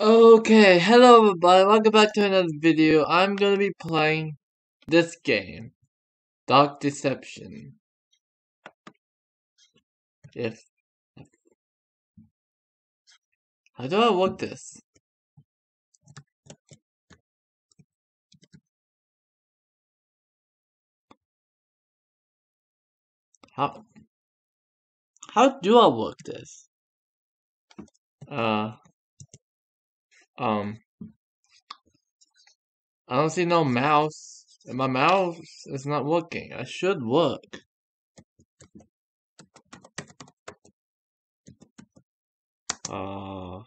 Okay, hello everybody, welcome back to another video. I'm gonna be playing this game, Dark Deception. If, how do I work this? How, how do I work this? Uh, um, I don't see no mouse. And my mouse is not working. I should work. Uh,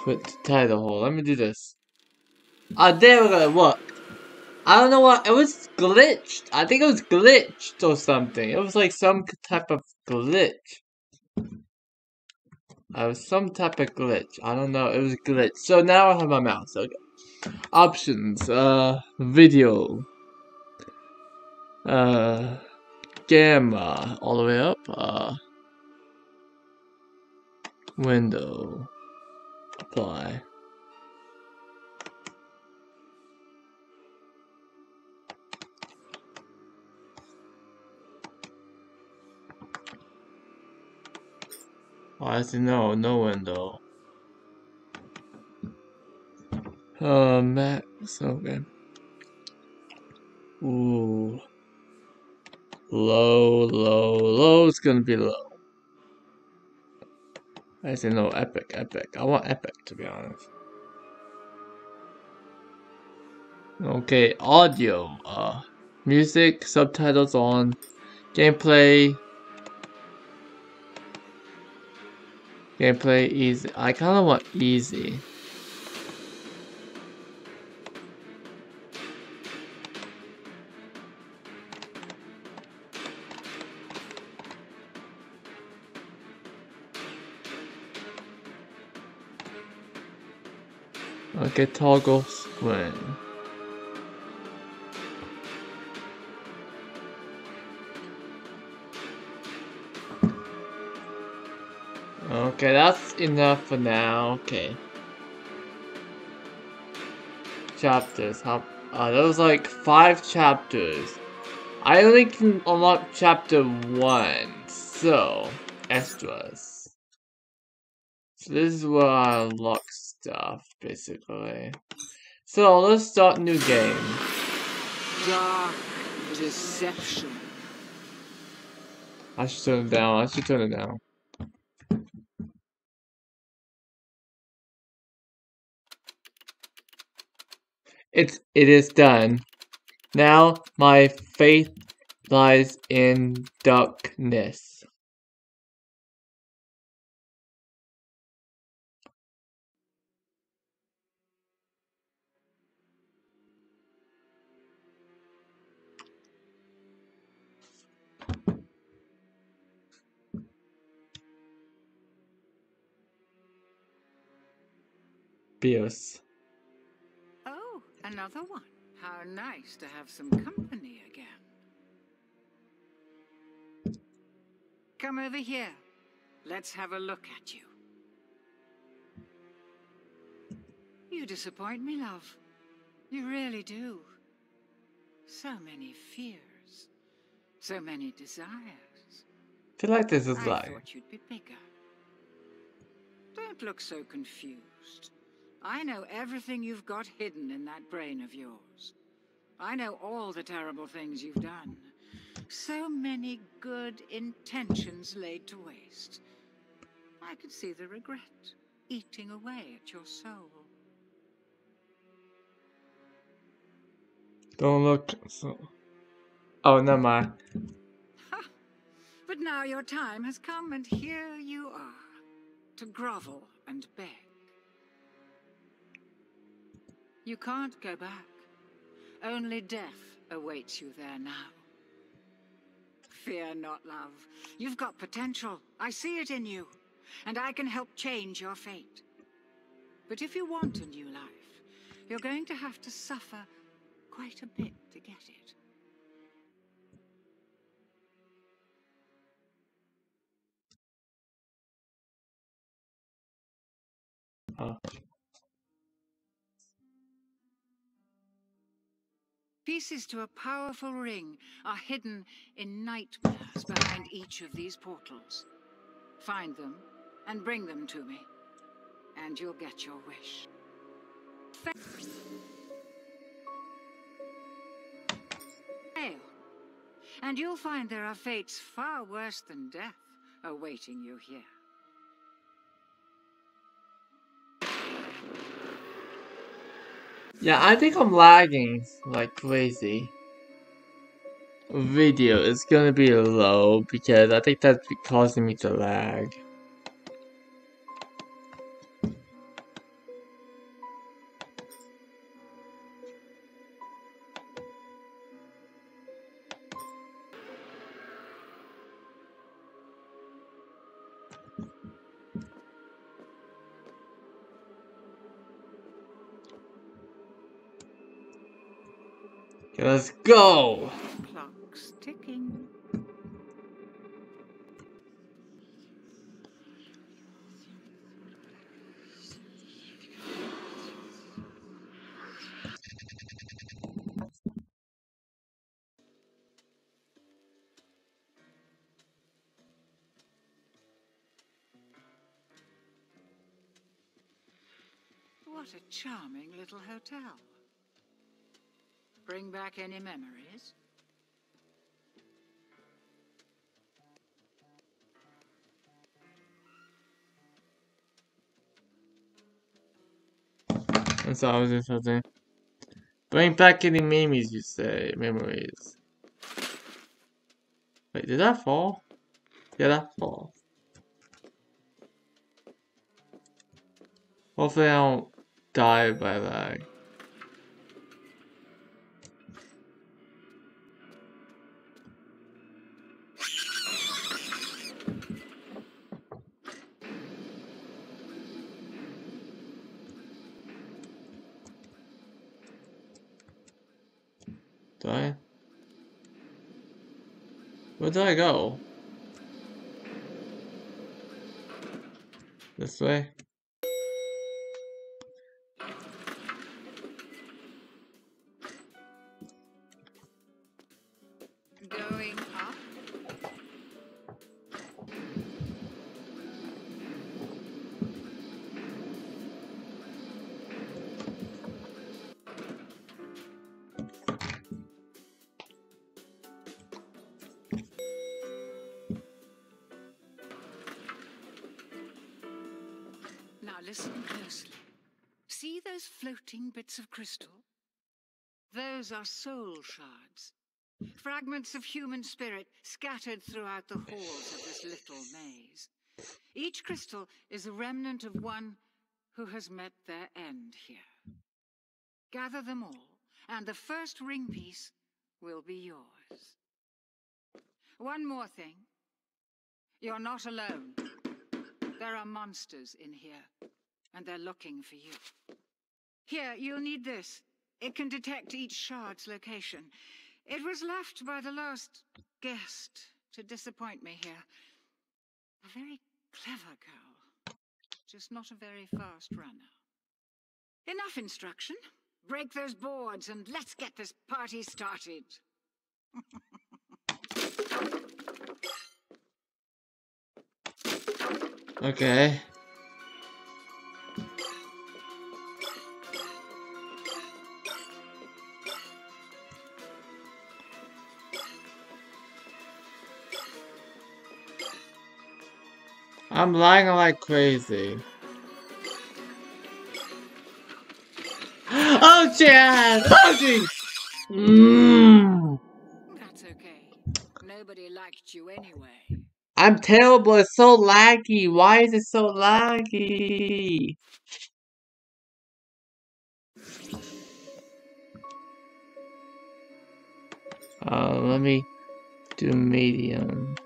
quit the hole. Let me do this. Ah, there we go. Worked. I don't know what. It was glitched. I think it was glitched or something. It was like some type of glitch. It was some type of glitch. I don't know. It was glitch. So now I have my mouse. Okay. Options. Uh, video. Uh, gamma. All the way up. Uh, window. Oh, I see no, no window. Uh, max, okay. Ooh. Low, low, low, it's gonna be low. I say no, epic, epic. I want epic, to be honest. Okay, audio. Uh, music, subtitles on, gameplay, Gameplay easy. I kind of want easy. Okay, toggle screen. Okay, that's enough for now. Okay. Chapters. How? Uh, there was like five chapters. I only can unlock chapter one. So, extras. So this is where I unlock stuff, basically. So let's start new game. Dark deception. I should turn it down. I should turn it down. It's it is done. Now my faith lies in darkness. Bios. Oh, another one. How nice to have some company again. Come over here. Let's have a look at you. You disappoint me, love. You really do. So many fears. So many desires. I feel like this is I like thought you'd be bigger. Don't look so confused. I know everything you've got hidden in that brain of yours. I know all the terrible things you've done. So many good intentions laid to waste. I could see the regret eating away at your soul. don't look so. Oh, never mind. But now your time has come, and here you are, to grovel and beg. You can't go back. Only death awaits you there now. Fear not, love. You've got potential. I see it in you. And I can help change your fate. But if you want a new life, you're going to have to suffer quite a bit to get it. Oh. Pieces to a powerful ring are hidden in nightmares behind each of these portals. Find them and bring them to me, and you'll get your wish. Fail, and you'll find there are fates far worse than death awaiting you here. Yeah, I think I'm lagging like crazy. Video is gonna be low because I think that's causing me to lag. Let's go! Clock's ticking. What a charming little hotel. Bring back any memories? That's all I was doing. Bring back any memories, you say. Memories. Wait, did that fall? Yeah, that fall. Hopefully I don't die by lag. Where did I go? This way? Bits of crystal? Those are soul shards. Fragments of human spirit scattered throughout the halls of this little maze. Each crystal is a remnant of one who has met their end here. Gather them all, and the first ring piece will be yours. One more thing. You're not alone. There are monsters in here, and they're looking for you. Here, you'll need this. It can detect each shard's location. It was left by the last guest to disappoint me here. A very clever girl, just not a very fast runner. Enough instruction. Break those boards and let's get this party started. Okay. I'm lagging like crazy. Oh, Chad! Oh, jeez! Mm. That's okay. Nobody liked you anyway. I'm terrible. It's so laggy. Why is it so laggy? Uh, let me do medium.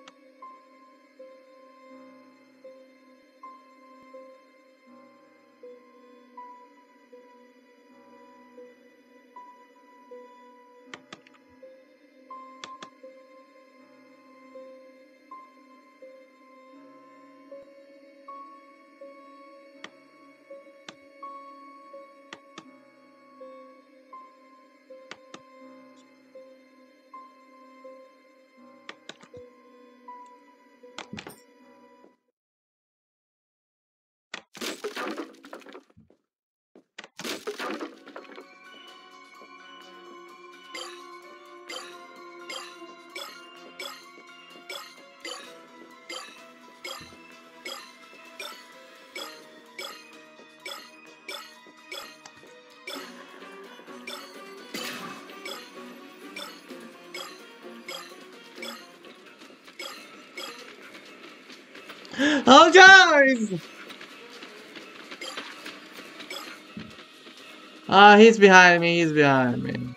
Oh, guys! Ah, he's behind me, he's behind me.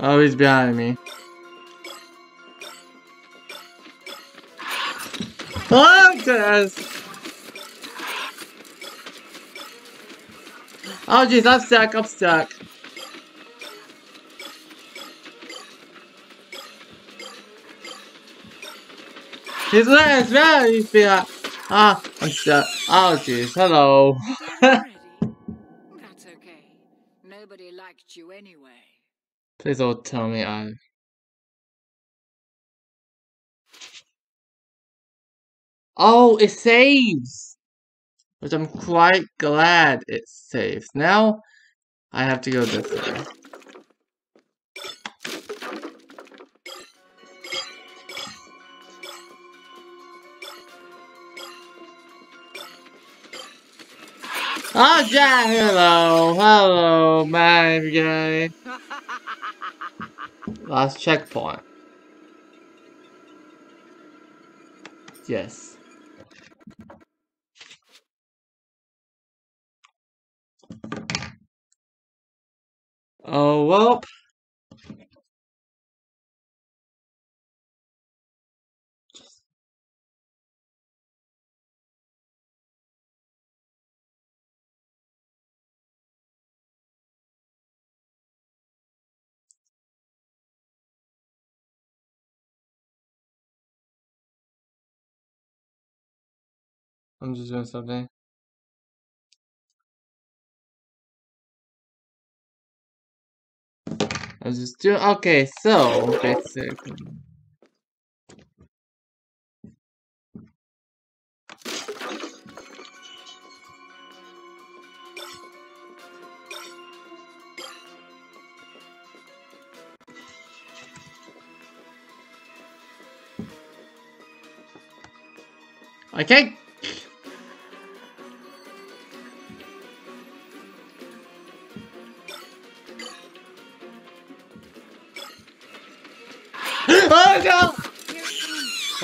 Oh, he's behind me. Oh, goodness! Oh, jeez, I'm stuck, I'm stuck. He's there, he's there, he's behind. Ah, I'm stuck. Oh, jeez, hello. That's okay. Nobody liked you anyway. Please don't tell me I... Oh, it saves! Which I'm quite glad it saves. Now, I have to go this way. Oh, Jack, hello, hello, my guy. Last checkpoint. Yes. Oh, well. I'm just doing something. I was just doing okay, so basically. Okay. oh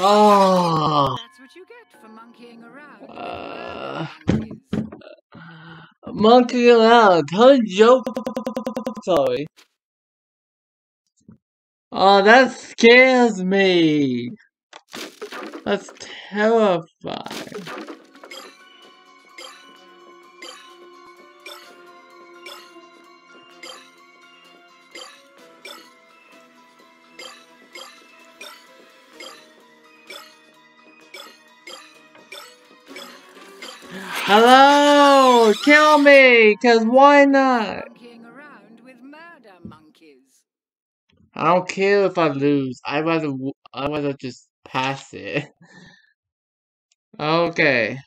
Oh. That's what you get for monkeying around. Uh, monkeys. monkey around. Tell a joke. Sorry. Oh, that scares me. That's terrifying. Hello! Kill me! Cause why not? around with murder monkeys. I don't care if I lose. I rather I rather just pass it. Okay.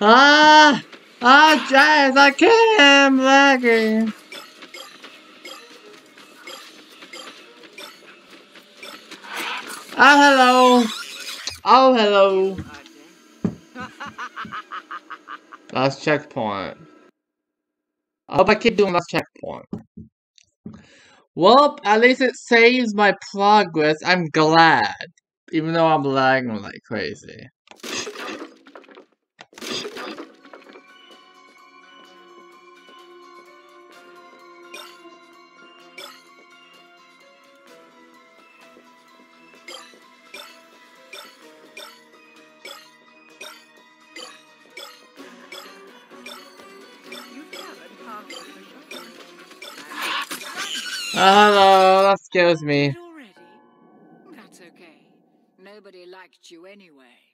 Ah! Ah, Jazz, I can't. Lagging. Oh, hello. Oh, hello. Last checkpoint. I hope I keep doing last checkpoint. Well, at least it saves my progress. I'm glad. Even though I'm lagging like crazy. Oh. That scares me. That's okay. Nobody liked you anyway.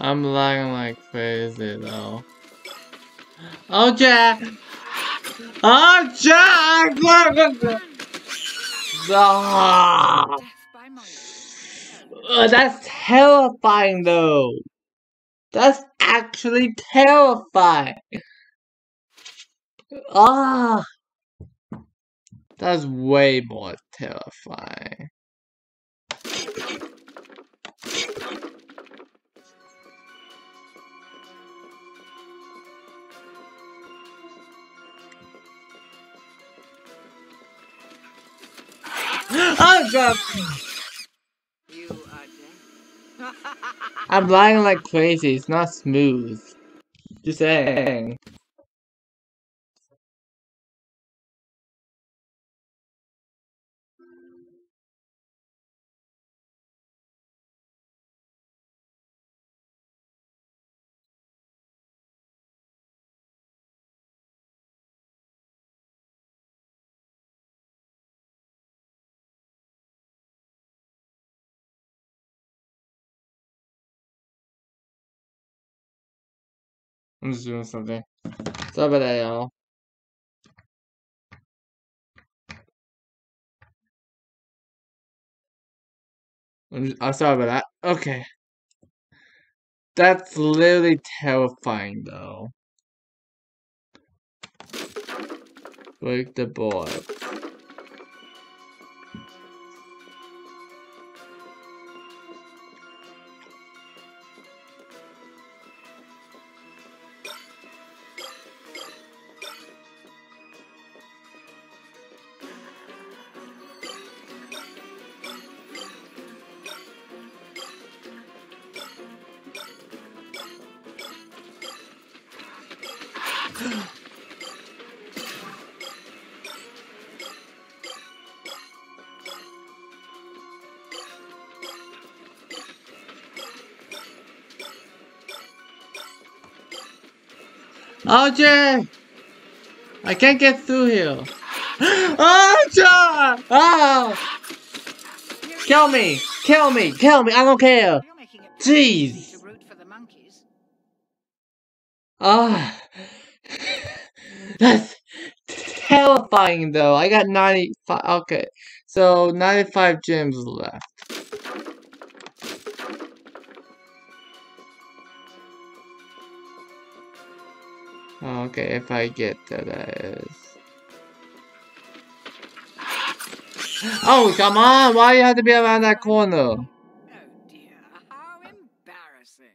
I'm lagging like crazy though. Oh Jack! Oh Jack! Ah! That's terrifying though. That's actually terrifying. Ah, that's way more terrifying. I'm lying like crazy. It's not smooth. Just saying. I'm just doing something. Sorry about that, y'all. I'm, just, I'm sorry about that. Okay. That's literally terrifying, though. Break the board. RJ! I can't get through here. RJ! Oh! Kill me! Kill me! Kill me! I don't care! You're making it pretty easy Jeez! to root for the monkeys. Ah. That's terrifying though. I got 95. Okay. So 95 gems left. Okay, if I get to that is. Oh, come on! Why you have to be around that corner? Oh dear, how embarrassing.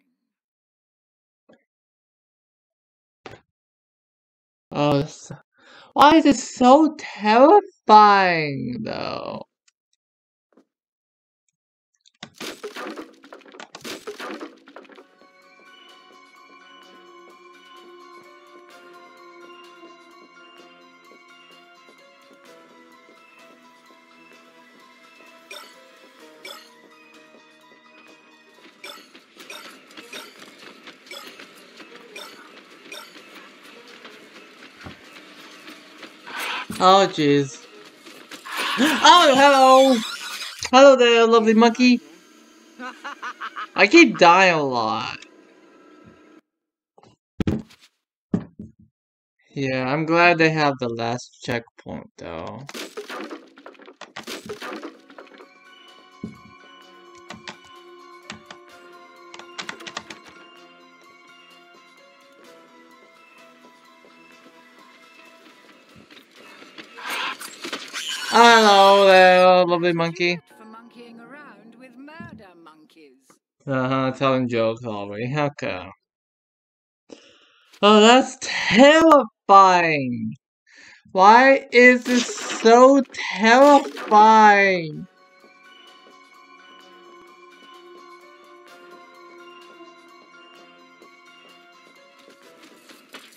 Oh, this- why is it so terrifying though? Oh, jeez. Oh, hello! Hello there, lovely monkey. I keep dying a lot. Yeah, I'm glad they have the last checkpoint, though. Hello there, lovely monkey. Uh-huh, telling jokes already. Okay. Oh, that's terrifying! Why is this so terrifying?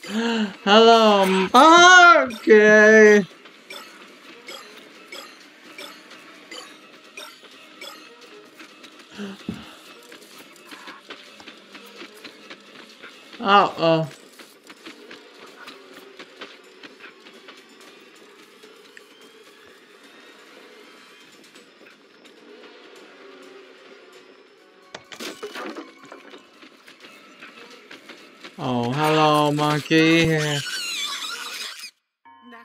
Hello, okay. Oh, oh. Oh, hello, monkey. That's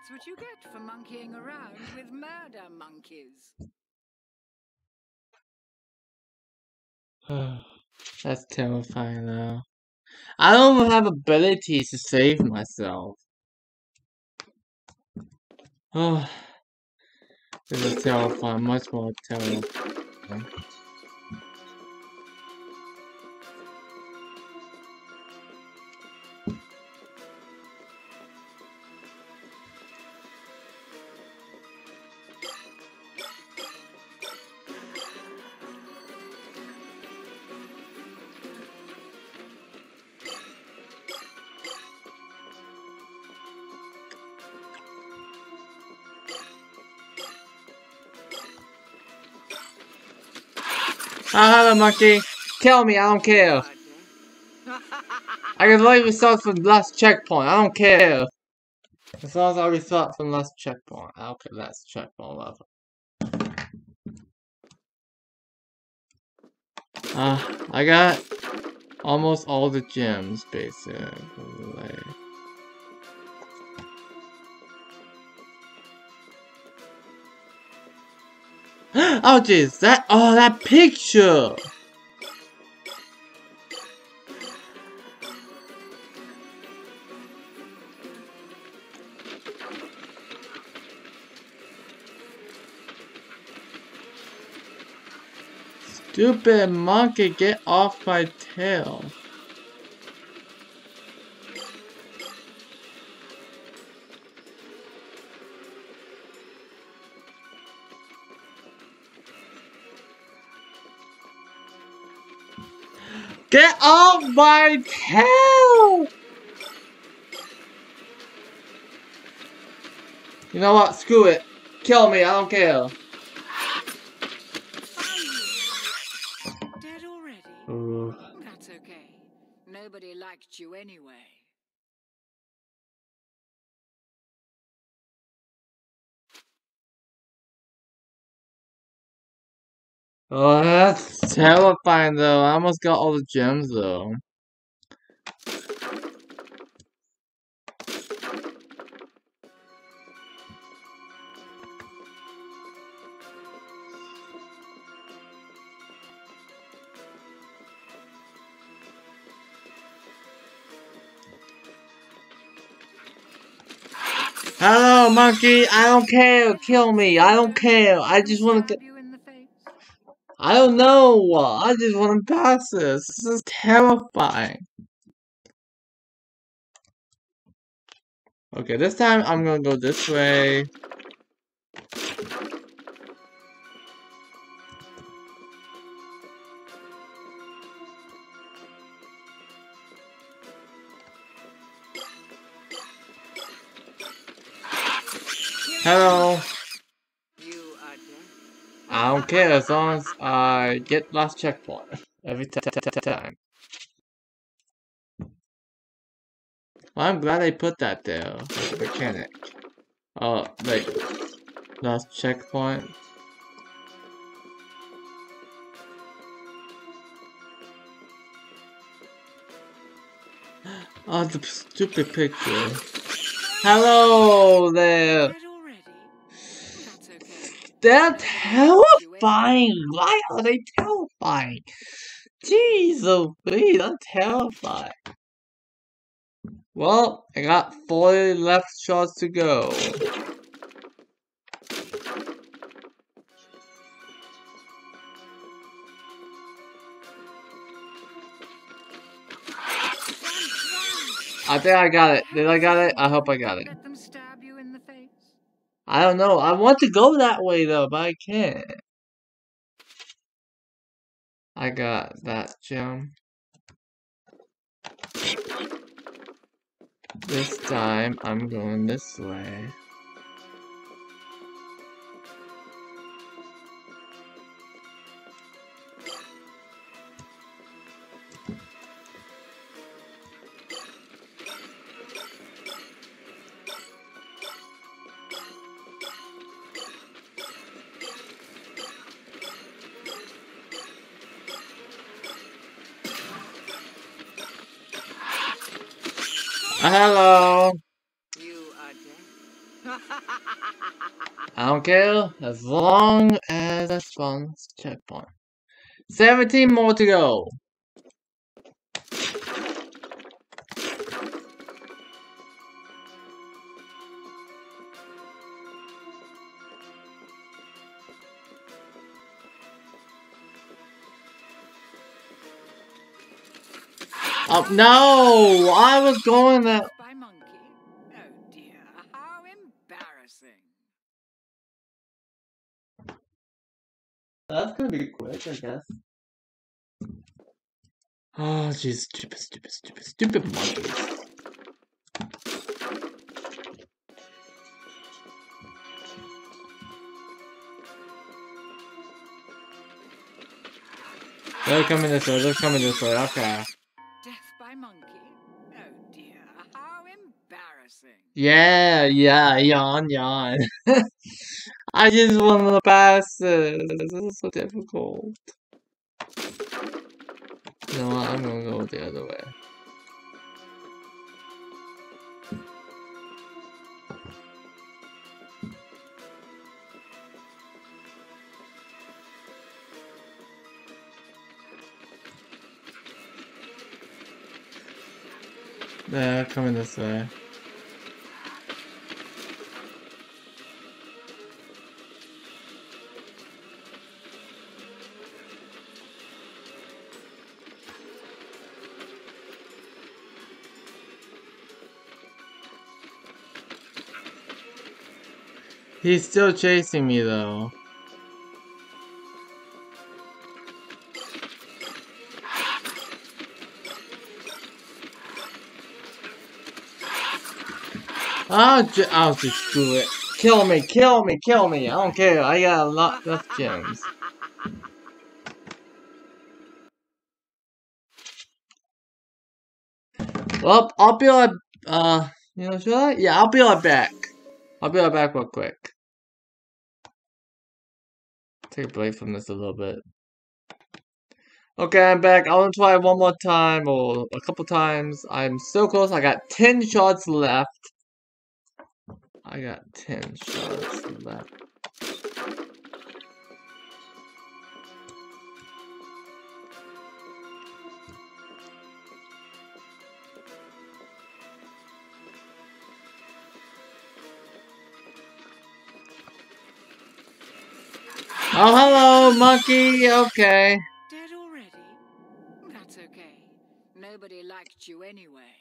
what you get for monkeying around with murder monkeys. That's terrifying though. I don't have abilities to save myself. Oh, this is terrifying, much more terrifying. Monkey. Kill me, I don't care. I can let restart from last checkpoint. I don't care. As long as I restart from last checkpoint. Okay, last checkpoint level. Uh, I got almost all the gems, basically. oh jeez, that oh that picture. Stupid monkey, get off my tail. Get off my tail! You know what? Screw it. Kill me, I don't care. Dead already? Ooh. That's okay. Nobody liked you anyway. Oh, that's terrifying though. I almost got all the gems though. Hello, monkey. I don't care. Kill me. I don't care. I just want to. I don't know. I just want to pass this. This is terrifying. Okay, this time I'm gonna go this way. Hello. You are dead. I don't care as long as I get last checkpoint every time. Well, I'm glad they put that there, like mechanic. Oh, like last checkpoint. Oh, the stupid picture. Hello there. They're terrifying. Why are they terrifying? Jesus, oh, they're terrifying. Well, I got 40 left shots to go. I think I got it. Did I got it? I hope I got it. Let them stab you in the face. I don't know. I want to go that way though, but I can't. I got that gem. This time I'm going this way. I as long as I spawn checkpoint. 17 more to go. Oh no! I was going that. I guess. Oh, jeez, stupid, stupid, stupid, stupid monkeys. They're coming this way, they're coming this way, okay. Death by monkey? Oh dear, how embarrassing. Yeah, yeah, yawn, yawn. I just want to pass this. This is so difficult. You know what? I'm gonna go the other way. Yeah, coming this way. He's still chasing me though. I'll, I'll just do it. Kill me, kill me, kill me. I don't care. I got a lot of gems. Well, I'll be right, uh, you know, should I? Yeah, I'll be right back. I'll be right back real quick. Take a break from this a little bit. Okay, I'm back. I want to try one more time or a couple times. I'm so close. I got 10 shots left. I got 10 shots left. Oh, hello, monkey. Okay. Dead already? That's okay. Nobody liked you anyway.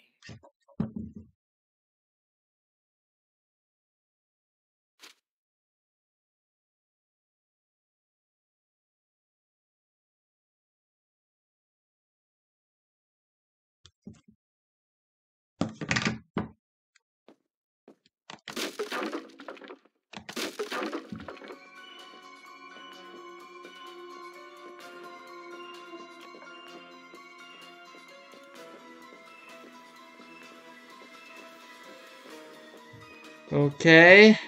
Okay.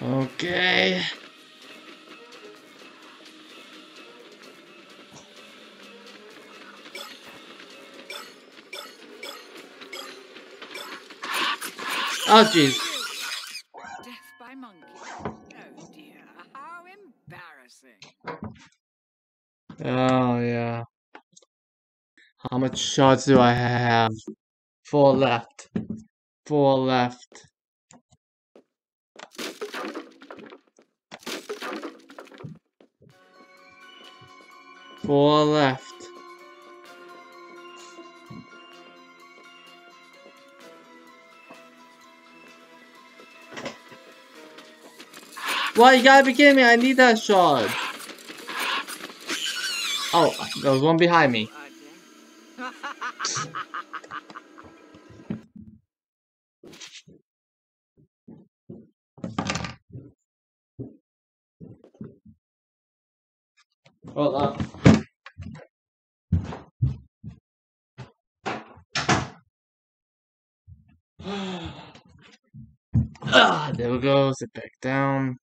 Okay. Oh, jeez. Shots do I have? Four left. Four left. Four left. Why you gotta be kidding me? I need that shot. Oh, there was one behind me. Are dead. Hold up. Ah, there we go. Sit back down.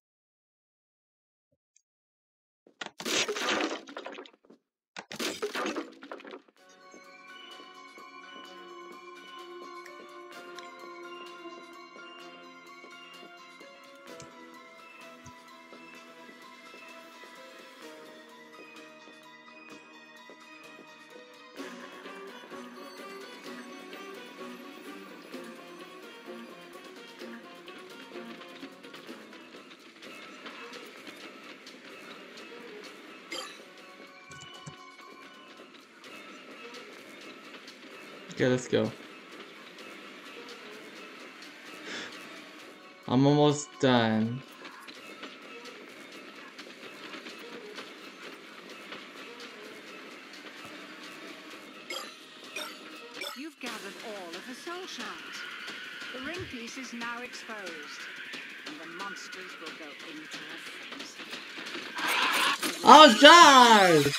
Okay, let's go. I'm almost done. You've gathered all of the soul shards. The ring piece is now exposed, and the monsters will go into a frenzy. Oh, God!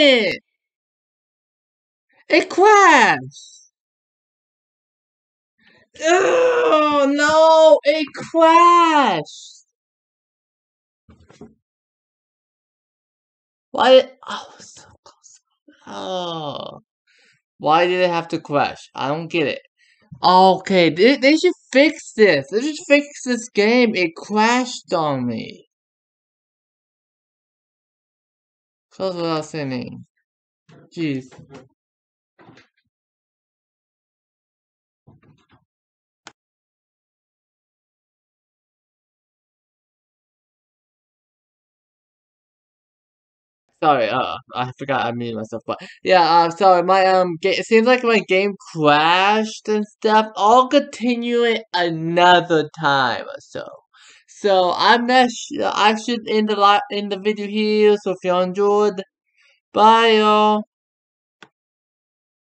It! It crashed! Oh, no, it crashed! Why? Oh, so close. Oh. Why did it have to crash? I don't get it. Okay, they, they should fix this. They should fix this game. It crashed on me. Close without saying. Jeez. Sorry, uh, I forgot I muted myself, but yeah, uh, sorry, my um, it seems like my game crashed and stuff. I'll continue it another time so. So I'm not. Sh I should end the li end the video here. So if you enjoyed, bye y'all.